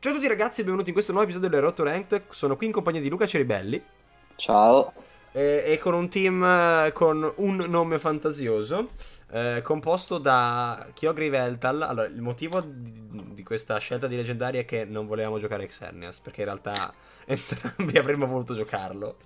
Ciao a tutti ragazzi e benvenuti in questo nuovo episodio del Rotto Ranked. Sono qui in compagnia di Luca Ceribelli Ciao. e, e con un team eh, con un nome fantasioso eh, composto da Kyogre Veltal. Allora, il motivo di, di questa scelta di leggendaria è che non volevamo giocare Xerneas perché in realtà entrambi avremmo voluto giocarlo.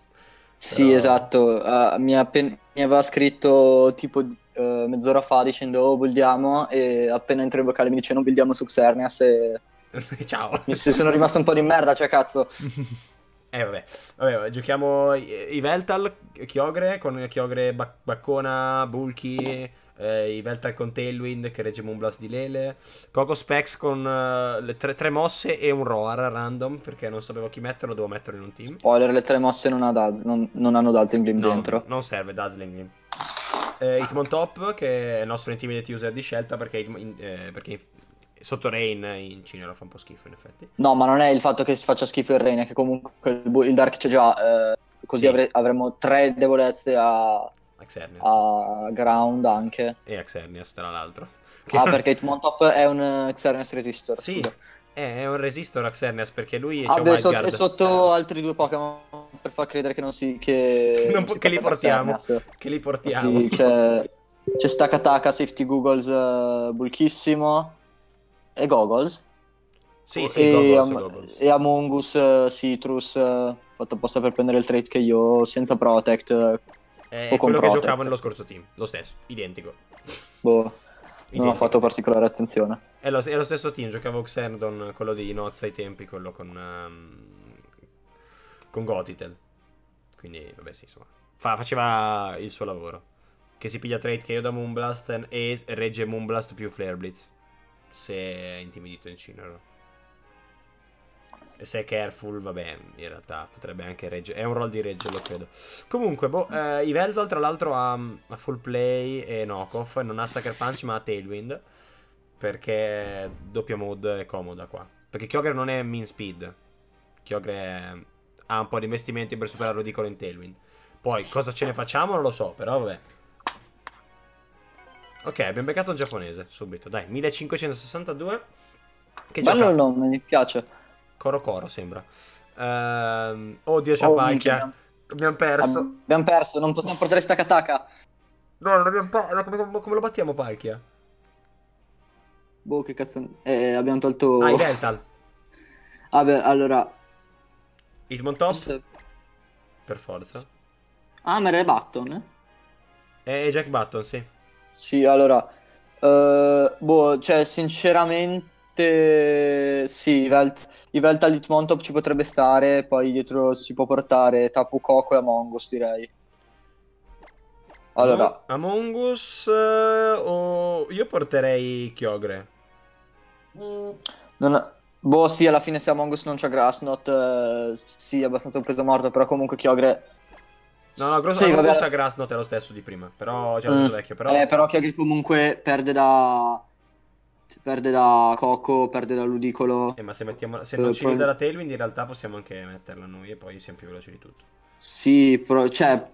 Sì, Però- esatto. Ah, mi, appen- mi aveva scritto tipo eh, mezz'ora fa dicendo oh, buildiamo e appena entro in vocale mi dice non buildiamo su Xerneas e Ciao. mi sono rimasto un po' di merda, cioè cazzo. Eh vabbè, vabbè giochiamo i, Veltal, Kyogre con Kyogre Bac- Baccona, Bulky, eh, i Veltal con Tailwind che regge Moonblast di Lele, Coco Specs con eh, le tre, tre mosse e un Roar random perché non sapevo chi metterlo, devo metterlo in un team. Spoiler, le tre mosse non, ha Daz- non- non hanno Dazzling No, dentro. non serve Dazzling. Eh, Hitmontop che è il nostro Intimidate user di scelta perché, eh, perché sotto Rain in Cinero fa un po' schifo in effetti. No, ma non è il fatto che si faccia schifo il Rain, è che comunque il, il Dark c'è già, eh, così Sì. avre- avremo tre debolezze a, Axernias a ground anche. e Axernias tra l'altro. Che Ah, non- perché Hitmontop è un Xerneas Resistor. Sì, scusa. è è un resistor Axernias perché lui Ah, beh, sotto, e sotto altri due Pokémon per far credere che non si. che, Non po- si che li portiamo. Xerneas. Che li portiamo. Infatti C'è, c'è Stakataka, Safety Googles, eh, bulchissimo. E Goggles. Sì, sì, e, Goggles, Am- Goggles. e Among Us, eh, Citrus, eh, fatto apposta per prendere il trade che io senza Protect. eh, È o con quello che Protect. giocavo nello scorso team. Lo stesso, identico. boh, non ho Identico. fatto particolare attenzione. È lo, è lo stesso team, giocavo Xendon, quello di Noz ai tempi, quello con... ehm, con Gotitel. Quindi, vabbè, sì, insomma. Fa- faceva il suo lavoro. Che si piglia trade KO da Moonblast e regge Moonblast più Flare Blitz. Se è intimidito in Cinero. E se è careful, vabbè, in realtà potrebbe anche reggere. È un roll di reggerlo, credo. Comunque, boh, eh, Yveltal tra l'altro ha, ha full play e knockoff. Non ha Sucker Punch, ma ha Tailwind. Perché doppia mode è comoda qua. Perché Kyogre non è min speed. Kyogre ha un po' di investimenti per superare il ridicolo in Tailwind. Poi cosa ce ne facciamo non lo so, però vabbè. Ok, abbiamo beccato un giapponese subito. Dai, 1562. Che Bello il nome, mi piace. Coro Coro sembra. Ehm, oddio, c'è Oh, minchia. Abbiamo perso. Abbiamo perso, non possiamo portare Stakataka. No, non abbiamo no, come, come- come lo battiamo Palkia? Boh, che cazzo. Eh, abbiamo tolto. Ah, i Deltal. Vabbè, allora. Hitmontop, per forza. Ah, ma era Button? E Jack Button, sì. Sì, allora. eh, boh, cioè, sinceramente. Sì, i Velt- i Veltal Hitmontop ci potrebbe stare. Poi dietro si può portare Tapu Koko e Among Us, direi. Allora. Among Us eh, o... Io porterei Kyogre. Non- Boh, sì, alla fine se Among Us non c'ha Grassnot, eh, sì, è abbastanza un preso morto, però comunque Kyogre... No, no, grosso Sì, vabbè. Us a Grassnot è lo stesso di prima. Però c'è lo Mm. vecchio. Però... Eh, però Kyogre comunque perde da... perde da Coco, perde da Ludicolo. Eh, ma se, mettiamo... se Eh, non ci poi- aiuta la Tailwind in realtà possiamo anche metterla noi e poi siamo più veloci di tutto. Sì, però, cioè,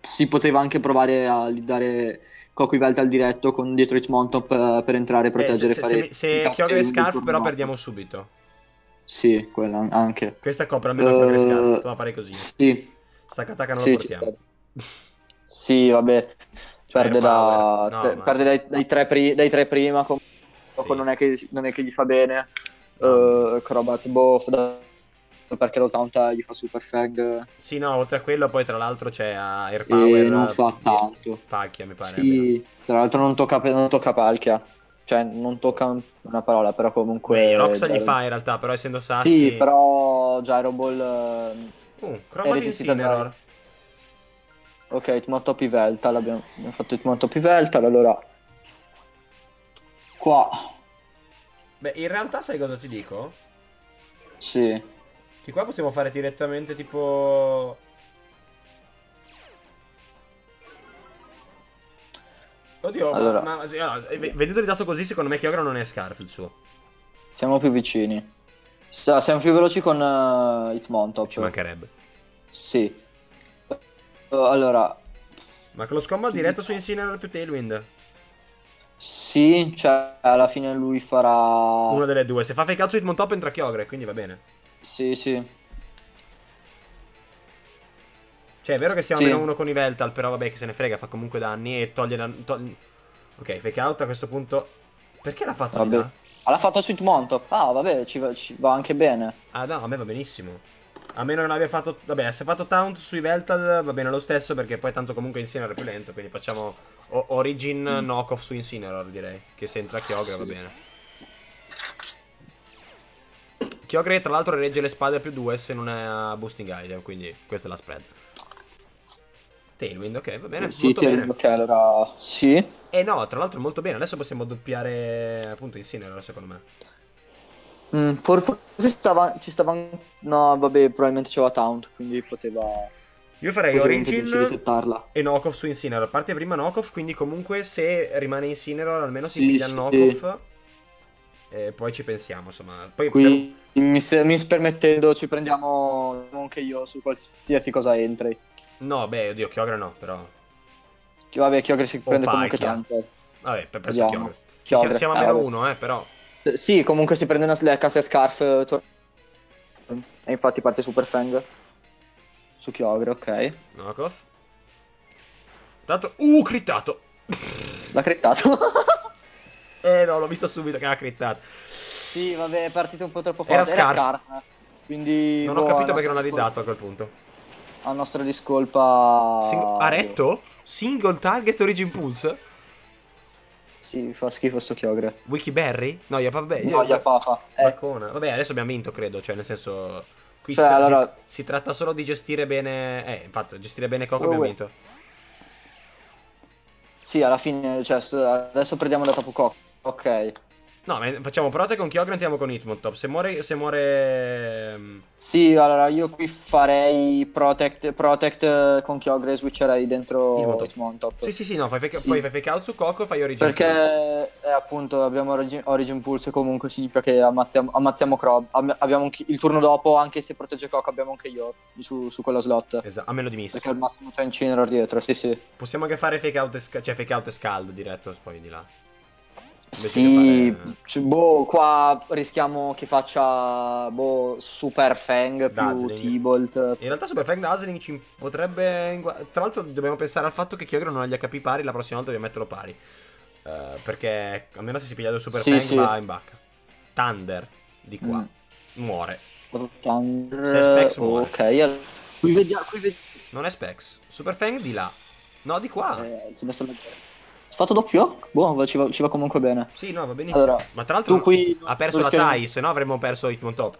si poteva anche provare a dare Coco i Veltal diretto con dietro Hitmontop eh, per entrare e Eh, proteggere se, fare se, se, Kyogre e Scarf però perdiamo subito. Sì, quella anche. Questa copre almeno il Kyogre e Scarf. Eh, Doveva fare così. Sì, Staccataka non sì, lo portiamo. Sì, vabbè, perde, da, No, te- ma- perde dai, dai tre pri- dai tre prima, com- dopo Sì. non, è che, non è che gli fa bene. No. Eh, Crobat, boh, da- perché lo Taunt gli fa Super Fang Sì, no, oltre a quello poi tra l'altro c'è uh, Air e Power. non eh, fa di- tanto. Pacchia, mi pare. Sì, tra l'altro non tocca, non tocca Palkia, cioè non tocca una parola, però comunque... Beh, Roxa gli Gyro- fa in realtà, però essendo Sassi... Sì, però Gyro Ball... Uh, resistita Incineroar. da- Ok, Hitmontop Veltal, abbiamo, abbiamo fatto Hitmontop Veltal, allora... Qua, Beh, in realtà sai cosa ti dico? sì. Che qua possiamo fare direttamente tipo... Oddio, ma- Allora. ma, sì, no, eh, vedendoli dato così, secondo me Kyogre non è Scarf il suo. Siamo più vicini. Sa- Siamo più veloci con uh, Hitmontop. Ci mancherebbe. Sì. Uh, allora, Ma con lo scombo diretto su Incineroar più Tailwind. Sì, cioè alla fine lui farà... Una delle due. Se fa fake out su Hitmontop entra Kyogre, quindi va bene. Sì, sì. Cioè, è vero che siamo Sì. meno uno con i Veltal, però vabbè, che se ne frega, fa comunque danni e toglie la... tol- Ok, fake out a questo punto... Perché l'ha fatto Vabbè. là? Ah, l'ha fatto Sweet Montop. Ah, vabbè, ci va, ci va anche bene. Ah no, a me va benissimo. A meno non abbia fatto... Vabbè, se ha fatto taunt sui Veltal va bene lo stesso perché poi tanto comunque Incineroar è più lento, quindi facciamo Origin knock-off su Incineroar direi. Che se entra Kyogre va bene. Kyogre tra l'altro regge le spade più 2 se non è a boosting item, quindi questa è la spread. Tailwind, ok, va bene, sì, bene. ok, allora... Sì. E no, tra l'altro molto bene, adesso possiamo doppiare appunto Incineroar secondo me. Mm, for- forse stava, ci stava... No, vabbè, probabilmente c'era Taunt, quindi poteva... Io farei Origin e knockoff su Incineroar. Parte prima knockoff, quindi comunque se rimane Incineroar almeno si Sì, piglia il sì. knockoff. E poi ci pensiamo, insomma. Poi Qui, mi, se- mi permettendo, ci prendiamo anche io su qualsiasi cosa entri. No, beh, oddio, Kyogre no, però... Vabbè, Kyogre si prende comunque Palkia. tanto. Vabbè, per preso Vediamo. Kyogre. Siamo, siamo a eh, meno uno, eh, però... Sì, comunque si prende una slack se Scarf. eh, tor- E infatti parte Super Fang. Su Kyogre, ok. Knockoff. Tanto... Uh, crittato! L'ha crittato. Eh no, l'ho visto subito che ha crittato. sì, vabbè, è partito un po' troppo Era forte. Era Scarf. Scarf. Quindi. Non boh, ho capito perché non l'avevi dato a quel punto. A nostra discolpa. Sing- ha retto? Single target Origin Pulse? Sì, fa schifo sto Kyogre. Wikiberry? No, vabbè. No, io- gli papa. Eh. Vabbè, adesso abbiamo vinto, credo. Cioè, nel senso. Qui Cioè, si, allora- si- si tratta solo di gestire bene. Eh, infatti, gestire bene Coco Oh, abbiamo vinto. sì, alla fine, cioè, adesso prendiamo da Tapu Koko. Ok. No, ma facciamo Protect con Kyogre e andiamo con Hitmontop. Se muore. Se muore. ehm, Sì, allora io qui farei Protect, protect eh, con Kyogre e switcherei dentro Hitmontop. Hitmontop. Sì, sì, sì, no. Fai fake, Sì. Poi fai fake out su Coco, fai Origin Pulse. Perché appunto abbiamo Origin, Origin Pulse comunque significa che ammazziamo, ammazziamo Crob. Am- abbiamo il turno dopo, anche se protegge Coco, abbiamo anche io su, su quello slot. Esatto, a meno di miss. Perché al massimo c'è Incineroar dietro, sì sì. Possiamo anche fare fake out e, sca- cioè fake out e scald diretto poi di là. Sì, fare- c- boh, qua rischiamo che faccia boh, Super Fang più Dazzling. T-Bolt. In realtà Super Fang Dazzling ci potrebbe. Tra l'altro dobbiamo pensare al fatto che Kyogre non ha gli HP pari, la prossima volta dobbiamo metterlo pari. Eh, perché almeno se si piglia il Super Sì, Fang sì. va in bacca. Thunder di qua. Mm. Muore. Thunder, Se Specs muore. ok, qui vediamo, qui vediamo. Non è Specs. Super Fang di là. No, di qua. Eh, si è messo la... Fatto doppio? Boh, ci va, ci va comunque bene. Sì, no, va benissimo. Allora, Ma tra l'altro tu qui ha perso la Thai, se no avremmo perso Hitmontop.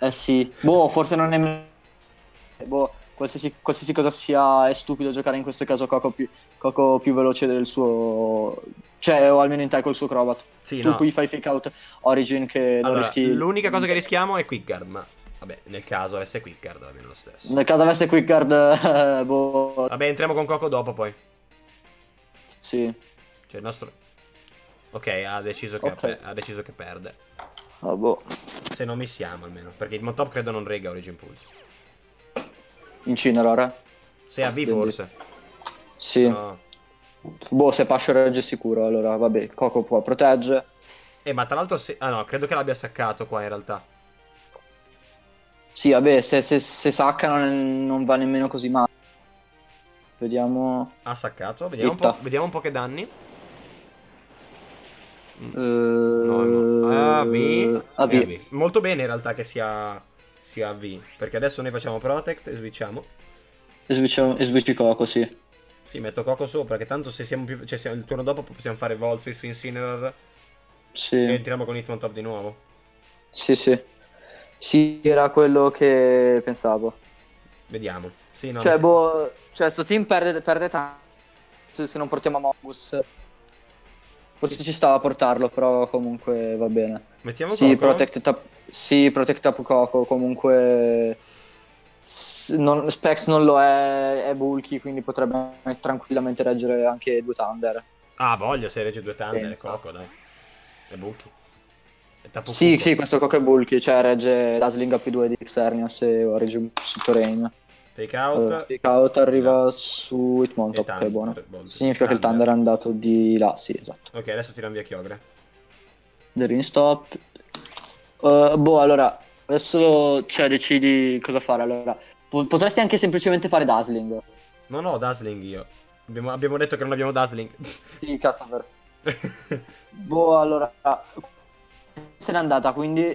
Eh, eh sì, boh, forse non è... Boh, qualsiasi, qualsiasi cosa sia è stupido giocare in questo caso Coco più, Coco più veloce del suo... Cioè, o almeno in tie col suo Crobat. Sì, tu no. qui fai fake out Origin che non Allora, rischi... l'unica cosa che rischiamo è Quick Guard, ma vabbè, nel caso avesse Quick Guard va bene lo stesso. Nel caso avesse Quick Guard, eh, boh... Vabbè, entriamo con Coco dopo poi. Sì, Cioè il nostro... Ok, ha deciso che, Ok. pe- ha deciso che perde. ah, boh. Se non missiamo almeno. Perché il Montop credo non rega Origin Pulse. Incineroar, eh? Se ha V forse. Sì. No. Boh, se Pascio regge sicuro, allora vabbè, Coco può protegge. Eh, ma tra l'altro... Se... Ah no, credo che l'abbia saccato qua in realtà. Sì, vabbè, se, se, se sacca non, è- non va nemmeno così male. Vediamo... Ha saccato. Vediamo un, vediamo un po' che danni. Eh, No, no. Ah, V. Ah, V. Eh, V. Molto bene in realtà che sia... sia V. Perché adesso noi facciamo Protect e switchiamo. E switch- e switch Coco, sì. Sì, metto Coco sopra, che tanto se siamo più... Cioè, se il turno dopo possiamo fare Volswitch su Incineroar e Sì, entriamo con Hitmontop di nuovo. sì, sì. Sì, era quello che pensavo. Vediamo. Sì, no, cioè, boh, cioè, sto team perde, perde tanto se, non portiamo Momus. Forse ci stava a portarlo, però comunque va bene. Mettiamo Sì, Coco. Protect, tap, sì, Protect Tapu Koko, comunque... s- non- Specs non lo è, è bulky, quindi potrebbe tranquillamente reggere anche due Thunder. Ah, voglio se regge due Thunder, Dentro. Coco, dai. È Bulky. È Sì, sì, questo Coco è bulky, cioè regge Dazzling a più 2 di Xerneas e regge su Terrain. Take out. Allora, take out arriva su Hitmont, E ok, Thunder, buono. Bolt. Significa che il Thunder è andato di là, sì, esatto. Ok, adesso tirano via Chiogre. The ring stop. Uh, boh, allora, adesso cioè, decidi cosa fare. Allora, Po- potresti anche semplicemente fare Dazzling. Non ho Dazzling io. Abbiamo, abbiamo detto che non abbiamo Dazzling. Sì, cazzo, è vero. Boh, allora, se n'è andata, quindi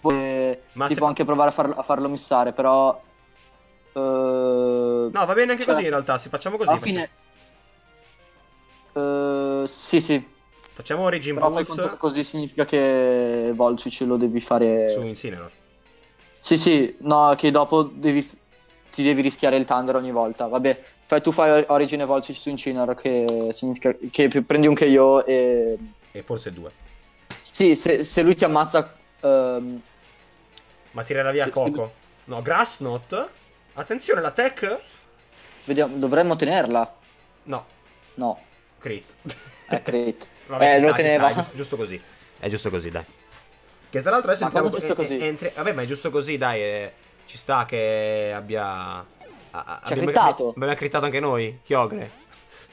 puoi- Ma si se- può anche provare a, farlo- a farlo missare, però... eh, no, va bene anche Cioè, così in realtà. Se facciamo così. alla facciamo- fine... eh, sì, sì, Facciamo Origin però Pulse così significa che Volswitch lo devi fare... su Incineroar. Sì, sì, no, che dopo devi, ti devi rischiare il Thunder ogni volta. Vabbè, fai, tu fai Origin e Volswitch su Incineroar, che significa che prendi un KO e... E forse due. Sì, se, se lui ti ammazza... ehm, Ma tirerà via Sì, Coco. No, Grass Knot. Attenzione, la tech. vediamo, dovremmo tenerla. No, No, crit. è crit. Vabbè, Eh, lo sta, ci teneva. sta, è giusto, così. È giusto così, dai. Che tra l'altro adesso Ma entriamo giusto così? entri- Vabbè, ma è giusto così, dai. eh, ci sta che abbia. a- Ci ha crittato. abbiamo crittato anche noi. Chiogre.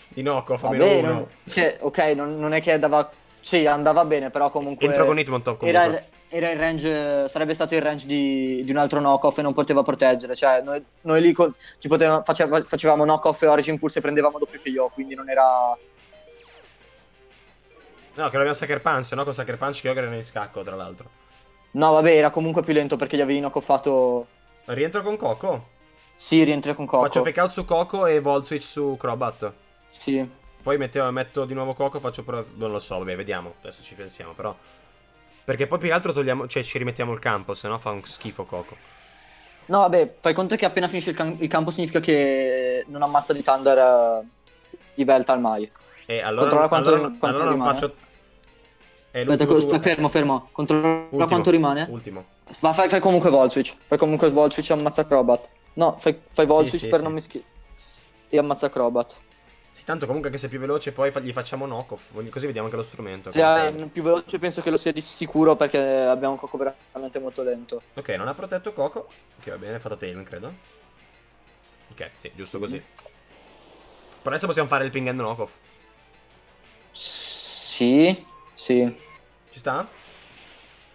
Di Nocco, fa meno uno. non- cioè, ok, non, non è che andava... Sì, andava bene, però comunque... Entro con Hitmontop comunque. Era, era il range, sarebbe stato il range di, di un altro knockoff e non poteva proteggere. Cioè, noi, noi lì col- ci poteva- faceva- facevamo knockoff e Origin Pulse e prendevamo doppio KO, quindi non era. No, che l'abbiamo Sucker Punch, no? Con Sucker Punch Chiogre era in scacco, tra l'altro. No, vabbè, era comunque più lento perché gli avevi knockoffato. Rientro con Coco. Sì, rientri con Coco. Faccio fake out su Coco e Volt Switch su Crobat. Sì. Poi metto, metto di nuovo Coco, faccio pro- Non lo so, vabbè, vediamo. Adesso ci pensiamo, però. Perché poi più che altro togliamo. Cioè, ci rimettiamo il campo, se no fa un schifo Coco. No, vabbè, fai conto che appena finisce il, cam- il campo significa che non ammazza di Thunder eh, i Veltal mai. E allora, Controlla quanto- allora, quanto allora rimane. faccio. Aspetta, sta fermo, fermo. Controlla Ultimo, quanto rimane. Ultimo. Ma fai, fai comunque Volt Switch. Fai comunque Volt Switch e ammazza Crobat. No, fai, fai Volt Sì, sì, per sì. non mischi. E ammazza Crobat. Sì, tanto comunque anche se è più veloce, poi gli facciamo knock-off. Così vediamo anche lo strumento. Cioè, come sei. più veloce penso che lo sia di sicuro perché abbiamo un Coco veramente molto lento. Ok, non ha protetto Coco. Ok, va bene, ha fatto Tailwind, credo. Ok, sì, giusto così. Per adesso possiamo fare il ping and knock-off. Sì, sì, Ci sta?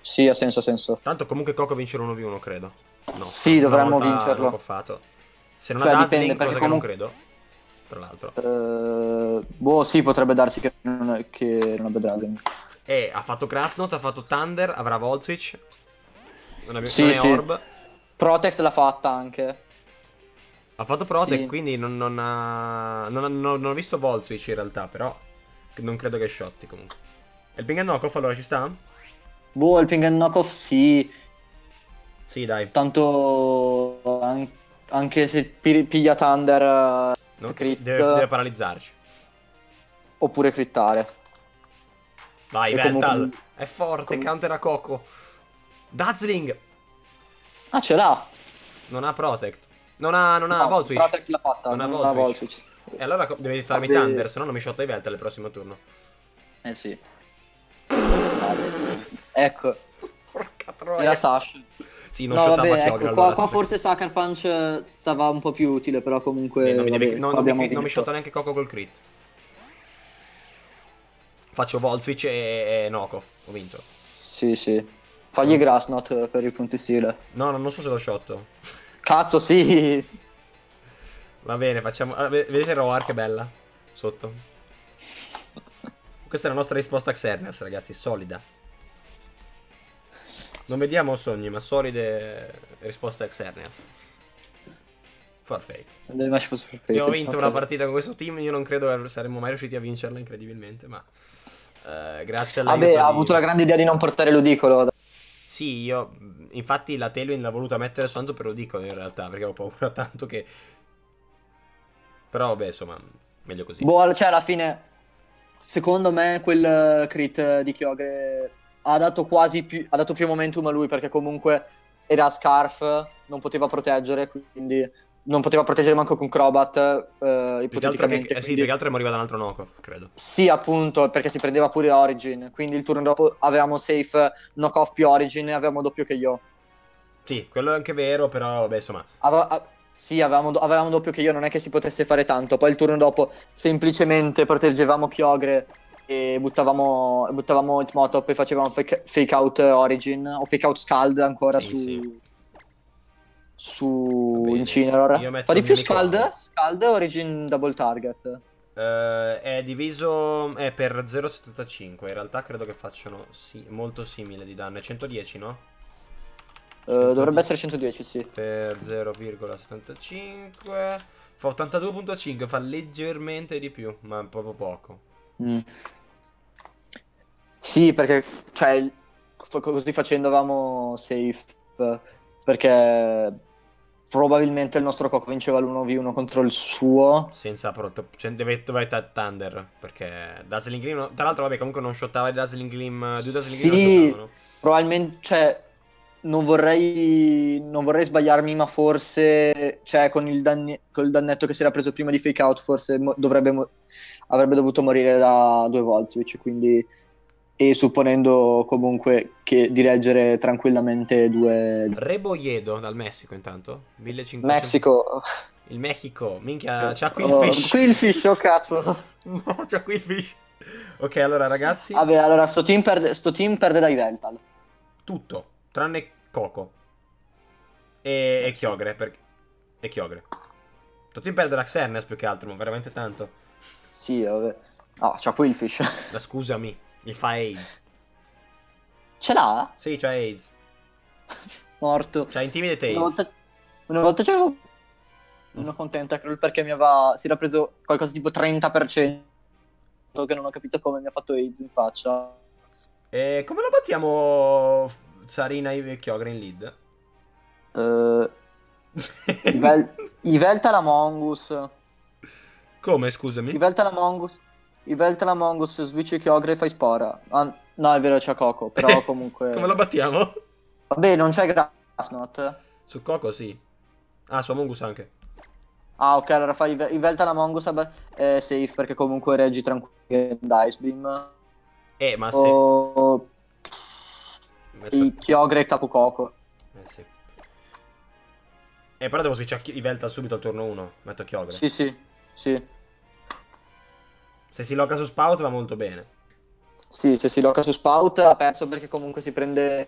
sì, ha senso, ha senso. Tanto comunque Coco vince l'1v1, credo. No. Sì, dovremmo volta vincerlo. Se non Cioè, ha dipende, Dazzling, perché cosa che non comunque- credo. Tra l'altro. Eh, boh, sì, potrebbe darsi che non, che non abbia Dazzling. E ha fatto Krasnot, ha fatto Thunder, avrà Volt Switch. Non, abbiamo Sì, sì. Orb. Protect l'ha fatta anche. Ha fatto Protect, Sì. quindi non, non ha. Non, ha- non- ho visto Volt Switch in realtà, però. Non credo che shotti comunque. E il ping and knock-off allora ci sta? Boh, il ping and knockoff sì, Sì, dai. tanto an- anche se pi- piglia Thunder eh, No? crit, deve, deve paralizzarci. oppure crittare. Vai, E Veltal. comunque- È forte, com- counter a Coco. Dazzling. Ah, ce l'ha. Non ha Protect. Non ha, non ha No, Volt Switch. Protect l'ha fatta, Non non, ha Volt Volt Switch. Switch. E allora devi farmi Vabbè. Thunder, se no non mi shotta i Veltal il prossimo turno. Eh sì. Vabbè. Ecco, Porca era troia. Sash. Sì, non No, vabbè, Kyogre ecco, allora. qua, qua sì. forse Sucker Punch eh, stava un po' più utile, però comunque... Eh, non, mi vabbè, qua non mi, non mi shotta neanche Coco col crit. Faccio Volt Switch e, e knock-off. Ho vinto. Sì, sì. Fagli Grass Knot per i punti stile. No, no, non so se lo shotto. Cazzo, sì! Va bene, facciamo. ah, ve- vedete Roar che bella? Sotto. Questa è la nostra risposta a Xerneas, ragazzi, solida. Non vediamo sogni, ma solide risposte a Xerneas. Perfetto. Del match was perfect. Io ho vinto una partita con questo team, io non credo che saremmo mai riusciti a vincerla incredibilmente, ma eh, grazie all'aiuto Vabbè, ha di- avuto la grande idea di non portare Ludicolo. Sì, io infatti la Tailwind l'ho voluta mettere soltanto per lo dico in realtà, perché ho paura tanto che Però vabbè, insomma, meglio così. Boh, cioè alla fine, secondo me quel crit di Kyogre ha dato quasi più, ha dato più momentum a lui perché comunque era Scarf, non poteva proteggere, quindi non poteva proteggere manco con Crobat, eh, che ipoteticamente. che, eh sì, quindi- più che altro moriva da un altro knockoff, credo. Sì, appunto, perché si prendeva pure Origin, quindi il turno dopo avevamo safe knock-off più Origin e avevamo doppio KO. Sì, quello è anche vero, però vabbè, insomma, Ava- a- Sì, avevamo, do- avevamo doppio che io, non è che si potesse fare tanto. Poi il turno dopo semplicemente proteggevamo Kyogre e buttavamo, buttavamo Hitmotop e facevamo fake, fake out Origin o fake out Scald ancora Sì, su, sì. su metto Fa di il più Scald? Mikono. Scald Origin double target? Eh, è diviso è per 0,75. In realtà credo che facciano sì, molto simile di danno. È 110, no? Eh, 110. dovrebbe essere 110, sì. Per 0,75. Fa 82.5. Fa leggermente di più, ma proprio poco. Mm. Sì, perché cioè, il- così facendo avevamo safe. eh, Perché probabilmente il nostro Coco vinceva l'1v1 contro il suo. Senza proto. Cioè, deve, doveva Thunder. Perché Dazzling Gleam. Tra l'altro, vabbè, comunque non shottava i Dazzling Gleam. Due Dazzling Gleam non Sì, shottavano. probabilmente, cioè, non vorrei, non vorrei sbagliarmi, ma forse, cioè, con il, danni- col dannetto che si era preso prima di fake out, forse mo- dovrebbe mo- avrebbe dovuto morire da due volt switch, quindi, e supponendo comunque che di reggere tranquillamente due... Rebolledo dal Messico, intanto. 1500. Messico... Il Mexico. Minchia, c'ha qui Oh, il fish. qui il fish, oh cazzo. No, c'ha qui il fish. Ok, allora, ragazzi. Vabbè, allora, sto team perde, sto team perde dai Vental. Tutto. Tranne Coco. E, e. Chiogre. Perché... E Chiogre. Tutti in perdere Xernes più che altro, ma veramente tanto. Sì, vabbè. Ah, c'ha qui il fish. Ma scusami, mi fa AIDS. Ce l'ha? Sì, c'ha AIDS. Morto. C'ha Intimidate Una AIDS. volta, una volta c'avevo uno con Tentacruel perché mi aveva, si era preso qualcosa tipo 30% che non ho capito come mi ha fatto AIDS in faccia. E come lo battiamo Sarina e Chiogre in lead? Eh, i, Vel- i Veltalamong Us. come, scusami? I Veltalamong Us. I Veltalamong Us switch Kyogre e fai spora. Ah, no, è vero, c'è Coco, però comunque... come lo battiamo? Vabbè, non c'è Grassnot. Su Coco sì. Ah, su Among Us anche. Ah, ok, allora fai i Ve- i Veltalamong Us vabbè, è safe perché comunque reggi tranquillo Dice Beam. Eh, ma se... O Metto- i Kyogre e Tapu Coco. Eh sì. Eh, però devo switchare i Velta subito al turno 1. Metto Chiogre. Sì, sì, sì. Se si loca su Spout va molto bene. Sì, se si locca su Spout ha perso perché comunque si prende...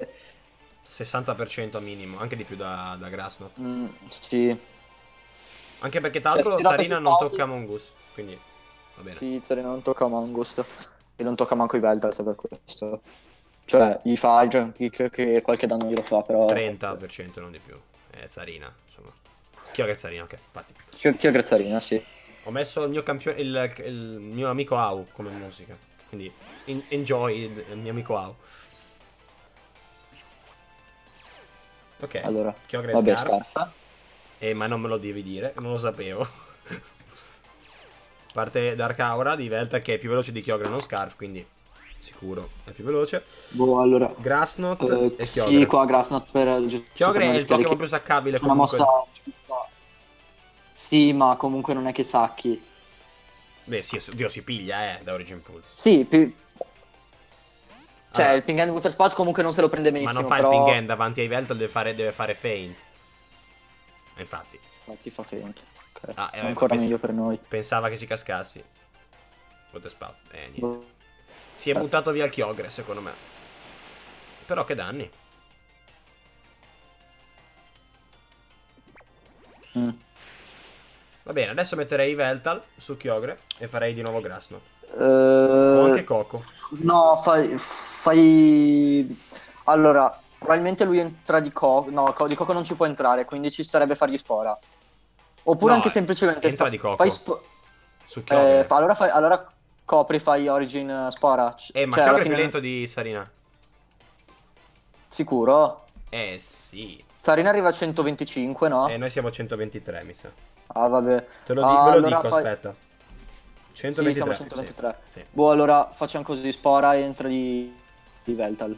60% minimo, anche di più da, da Grassnot. mm, sì, Anche perché tra Cioè, l'altro loca Sarina non Spout- tocca Mongus. Quindi va bene. sì, Zarina non tocca Mangus. E non tocca manco i Veltalt per questo. Cioè, gli fa il jump kick che qualche danno glielo fa, però... 30% non di più. È Zarina, insomma. Chiogre e Zarina, ok. Infatti. Chi- Kyogre Zarina, sì. Ho messo il mio campione, il, il mio amico Au come musica. Quindi in- enjoy il, il mio amico Au. Ok. Allora, Chiogre vabbè, Scarf. scarpa. Eh, ma non me lo devi dire, non lo sapevo. Parte Dark Aura di Velta che è più veloce di Kyogre non Scarf, quindi sicuro è più veloce. Boh, allora... Grassnot Eh, e Kyogre. sì, qua Grassnot per... Kyogre è il Pokémon più saccabile Una comunque. mossa giusta. Sì, ma comunque non è che sacchi. Beh, sì, Dio si piglia, eh, da Origin Pulse. Sì, pi- cioè Allora, il ping and water spot comunque non se lo prende ma benissimo, non fa però... il ping end davanti ai Veltal, deve fare, deve fare feint. E Infatti, Infatti fa feint. Ok, Ah, eh, Ancora pens- meglio per noi. pensava che ci cascassi. Water spout. Eh, niente. Boh. Si è buttato via il Kyogre, secondo me. Però che danni. Mm. Va bene, adesso metterei Veltal su Kyogre e farei di nuovo Grassnot. Eh, O anche Coco. No, fai, fai... Allora, probabilmente lui entra di Coco. No, di Coco non ci può entrare, quindi ci starebbe fargli spora. Oppure No, anche semplicemente... entra fa- di Coco. Fai spo- Su Kyogre. eh, fa- allora, fai, allora copri, fai Origin eh, spora. Eh, ma cioè, Kyogre è più lento di Sarina. Sicuro? Eh, sì. Sarina arriva a 125, no? E noi siamo a 123, mi sa. Ah, vabbè. Te lo, Ah, di- ve lo allora dico, fai- aspetta. Sì, 123. siamo a 123. sì, sì. Boh, allora facciamo così, spora entra di, di Veltal.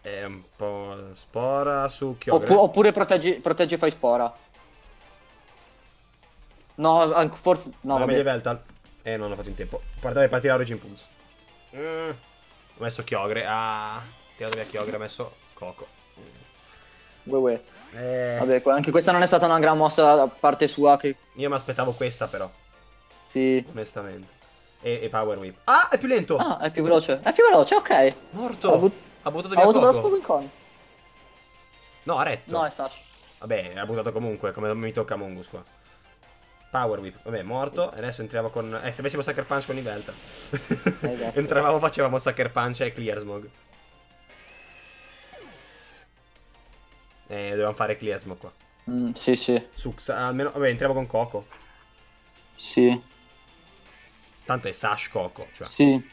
È un po' spora su Kyogre. Oppu- oppure proteggi, proteggi e fai spora. No, forse... No, meglio vabbè. Veltal. Eh, non ho fatto in tempo. Guarda, deve partire Origin Pulse. Mm. Ho messo Kyogre. Ah, tirato via Kyogre, ho messo Coco. Mm. Ue. Eh, Vabbè, anche questa non è stata una gran mossa da parte sua che... io mi aspettavo questa però, Sì. onestamente. E, e Power Whip. Ah, è più lento! Ah, è più veloce. È più veloce, ok. Morto! Ha avuto, ha buttato ha via Coco. scopo in con. No, ha retto. No, è stato. Vabbè, ha buttato comunque, come mi tocca Mongus qua. Power Whip, vabbè, morto. E adesso entriamo con... Eh, se avessimo Sucker Punch con i Velta. Esatto. Entravamo, facevamo Sucker Punch e Clear Smog. Eh, dovevamo fare Clear Smog qua. Mm, sì, sì. Sux, almeno... Vabbè, entriamo con Coco. Sì. Tanto è Sash Coco, cioè. Sì.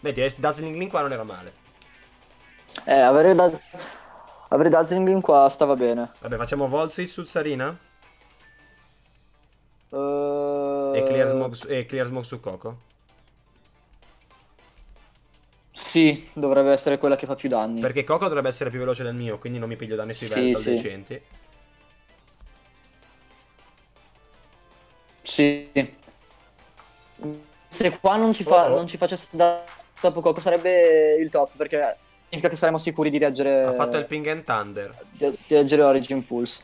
Vedi, Dazzling Link qua non era male. Eh, avere da... Avere Dazzling in qua stava bene. Vabbè, facciamo Volswitch su Zarina Uh... e, Clear Smog, su- e Clear Smog su Coco. Sì, dovrebbe essere quella che fa più danni. Perché Coco dovrebbe essere più veloce del mio, quindi non mi piglio danni sui Sì, Veltal sì. decenti. Sì. Se qua non ci, fa, Oh, oh. non ci facesse da dopo Coco sarebbe il top perché significa che saremo sicuri di reggere Ha fatto il Ping and Thunder. di, di reggere Origin Pulse.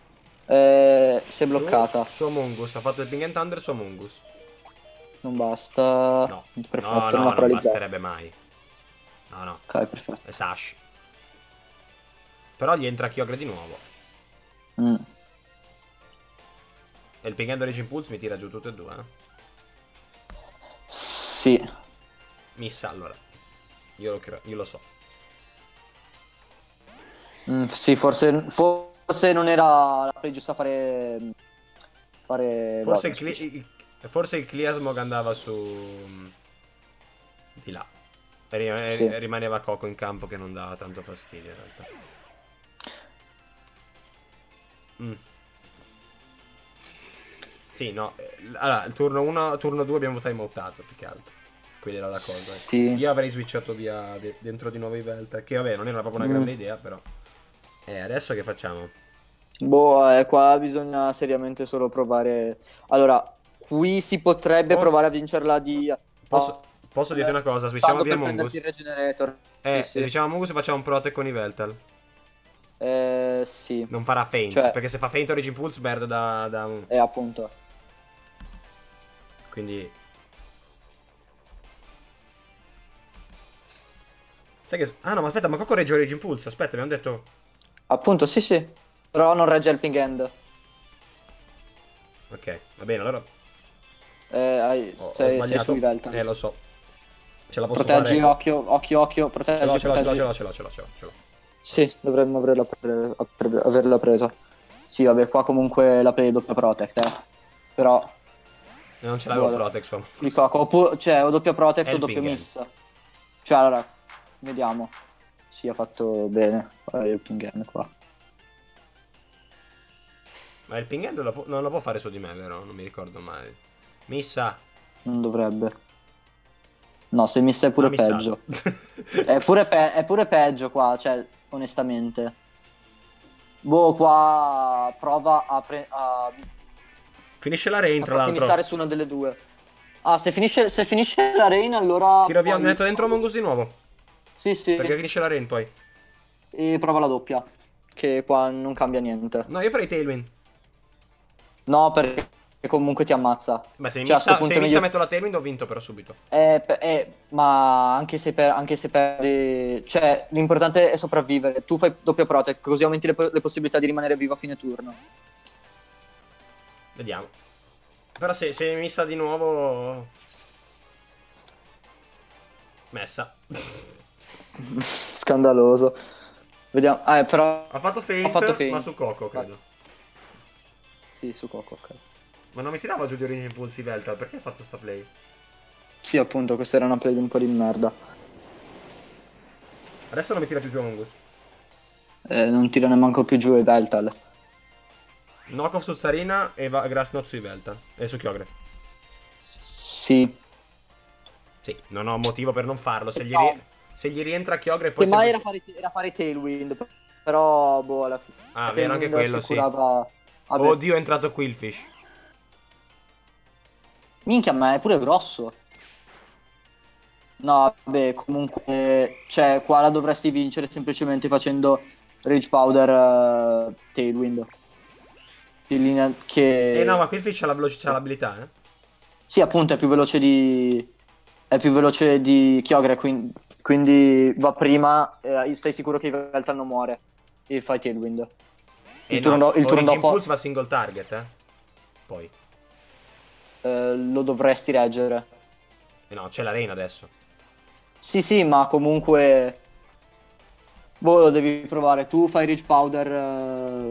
Eh, si è bloccata, Su, su Amongus, ha fatto il Ping and Thunder su Amongus. non basta. No, perfetto, no, no, non non basterebbe mai. No, no, Ok, perfetto. è Sash. Però gli entra Kyogre di nuovo. Mm. E il Ping and Origin Pulse mi tira giù tutte e due. Eh. Sì. Missa, allora. Io lo, cre- io lo so. Mm, sì, forse, forse non era la play giusta fare. fare Forse il, cli- il- forse il Clear Smog andava su... mm, Di là. E ri- e Sì. rimaneva Coco in campo che non dava tanto fastidio in realtà. Mm. Sì, no. eh, Allora, il turno 1, turno 2 abbiamo timeoutato più che altro. Quella era la cosa. eh. Sì. Io avrei switchato via de- dentro di nuovo i Velta. Che vabbè, non era proprio una Mm. grande idea, però. E adesso che facciamo? Boh, eh, qua bisogna seriamente solo provare. Allora, qui si potrebbe Oh. provare a vincerla di. Posso, posso dirti una cosa? Switchiamo via Mongus. il regenerator. Eh, sì, sì. diciamo Mongus e facciamo un protect con i Veltal. Eh, sì. Non farà feint. Cioè- Perché se fa feint Origin Pulse perde da, da Eh, appunto. Quindi. Sai che. Ah no, ma aspetta, ma Coco regge Origin Pulse. Aspetta, abbiamo detto. Appunto, sì, sì. Però non regge Helping Hand. Ok, va bene, allora. Eh, hai- ho sei, sei sui Veltan. Eh, lo so. Ce la posso Proteggi, fare. occhio, occhio, occhio. Proteggi, Ce l'ho, ce l'ho, ce l'ho, proteggi. ce l'ho, ce l'ho, ce l'ho, ce l'ho, ce l'ho. Sì, dovremmo averla, pre- averla presa. Sì, vabbè, qua comunque la play doppia protect, eh. Però, E non ce l'avevo Guarda. protect solo. il Coco, oppu- cioè, o doppia protect o doppia miss. Cioè, allora, vediamo. Sì, ha fatto bene. Guarda il Helping Hand qua. Ma il ping può- non lo può fare su di me, vero? Non mi ricordo mai. Missa. Non dovrebbe. No, se miss è pure Ah, peggio. È pure, pe- è pure peggio qua, cioè, onestamente. Boh, qua prova a, pre- a, Finisce la rain, tra l'altro. missare su una delle due. Ah, se finisce, se finisce la rain allora... Tiro via, poi- metto dentro Mongus di nuovo. Sì, sì. Perché finisce la rain poi. E prova la doppia. Che qua non cambia niente. No, io farei Tailwind. No, perché comunque ti ammazza. Beh, se mi Cioè, missa, se meglio- metto la Tailwind ho vinto però subito. Eh, eh, ma anche se, per, anche se perdi... Cioè, l'importante è sopravvivere. Tu fai doppia protect, così aumenti le, le possibilità di rimanere vivo a fine turno. Vediamo. Però se, se mi missa di nuovo... Messa. Scandaloso. Vediamo. Ah, eh, però... Ha fatto feint, Ha fatto feint. ma su Coco, credo. Sì, su Coco, ok. Ma non mi tirava giù di Origin Impulsi Delta, perché ha fatto sta play? Sì, appunto, questa era una play di un po' di merda. Adesso non mi tira più giù Mongus. Eh, non tira nemmeno più giù i Veltal. Knockoff su Zarina e va Grass Knot sui Velta. E su Kyogre. Sì. Sì, non ho motivo per non farlo. Se gli, No. ri- se gli rientra Kyogre poi... Che mai era fare, era fare Tailwind. Però, boh, alla fine. Ah, vero, anche quello, sì. Vabbè. Oddio, è entrato Quillfish. Minchia, ma è pure grosso. No, vabbè, comunque, cioè, qua la dovresti vincere semplicemente facendo Rage Powder uh, Tailwind. In linea che... Eh no, ma Quillfish ha la velocità, l'abilità, eh? Sì, appunto, è più veloce di... È più veloce di Kyogre, quindi, quindi va prima, eh, stai sicuro che Yveltal non muore. E fai Tailwind. Il Il turno, no, il turno dopo Pulse va single target, eh? Poi. Eh, lo dovresti reggere. Eh no, c'è l'arena adesso. Sì, sì, ma comunque... Boh, lo devi provare. Tu fai Rich Powder...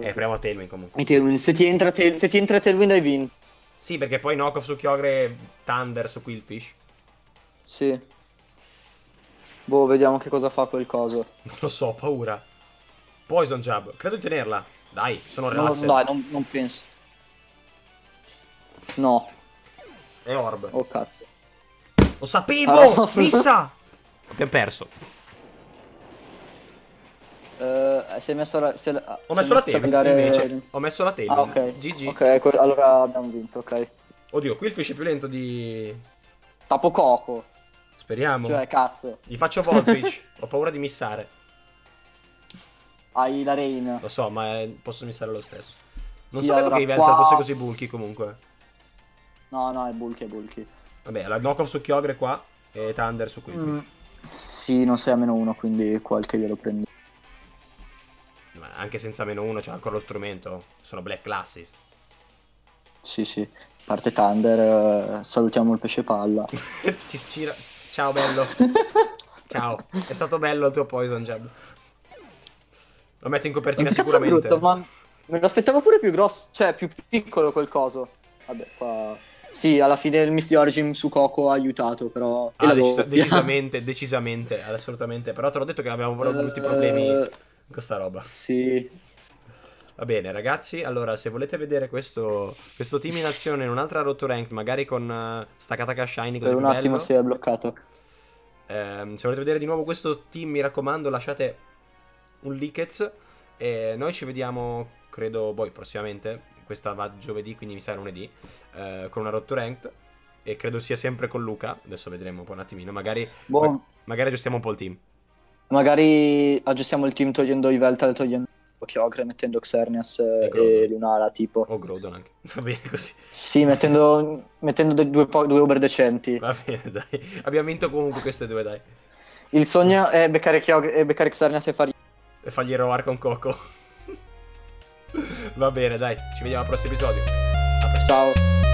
Eh, eh, proviamo Tailwind comunque. e Tailwind. Se ti entra, tail- se ti entra Tailwind hai vinto. Sì, perché poi knockoff su Kyogre, Thunder su Quillfish. Sì. Boh, vediamo che cosa fa quel coso. Non lo so, ho paura. Poison Jab, credo di tenerla. Dai, sono No, relax. dai, non, non penso. No, E Orb. oh cazzo. Lo sapevo! Oh. Missa! Abbiamo perso. Eh, si è messo la, se, Ho messo la tail tail invece. Ho messo la tail. Ah, ok. GG. Ok, allora abbiamo vinto, ok. Oddio, qui il fish è più lento di... Tapo Coco. Speriamo. Cioè, cazzo. Gli faccio Voltwitch. Ho paura di missare. Hai la Rain. Lo so, ma eh, posso missare lo stesso. Non Sì, sapevo allora che Yveltal qua- fosse così bulky comunque. No, no, è bulky, è bulky. Vabbè, la knockoff su Kyogre qua e Thunder su Quillfish. Mm. Sì, non sei a meno uno, quindi qualche glielo prendi. Ma anche senza meno uno c'è ancora lo strumento. Sono black classes. Sì, sì. A parte Thunder, eh, salutiamo il pesce palla. Ci gira. Ciao bello. Ciao. È stato bello il tuo Poison Jab. Lo metto in copertina sicuramente. brutto, ma me lo aspettavo pure più grosso, cioè più piccolo quel coso. Vabbè, qua... Sì, alla fine il Misty Origin su Coco ha aiutato, però... Ah, doppia. decisamente, decisamente, assolutamente. Però te l'ho detto che abbiamo proprio brutti problemi Eh, con questa roba. Sì. Va bene, ragazzi. Allora, se volete vedere questo, questo team in azione in un'altra rotto rank, magari con uh, Staccataka Shiny così Per un più attimo bello, si è bloccato. ehm, se volete vedere di nuovo questo team, mi raccomando, lasciate un Lickets. E noi ci vediamo, credo, poi prossimamente. Questa va giovedì, quindi mi sa lunedì. eh, con una rotto ranked. E credo sia sempre con Luca. Adesso vedremo un po' un attimino. Magari, Boh, ma- magari aggiustiamo un po' il team. magari aggiustiamo il team togliendo Yveltal e togliendo Kyogre, mettendo Xerneas E e. Lunala, tipo. O Groudon anche. Va bene così. Sì, mettendo, mettendo due, po- due Uber decenti. Va bene, dai. Abbiamo vinto comunque queste due, dai. Il sogno è beccare, Kyogre, e beccare Xerneas e fargli... E fargli rovar con Coco. Va bene, dai. Ci vediamo al prossimo episodio. Ciao.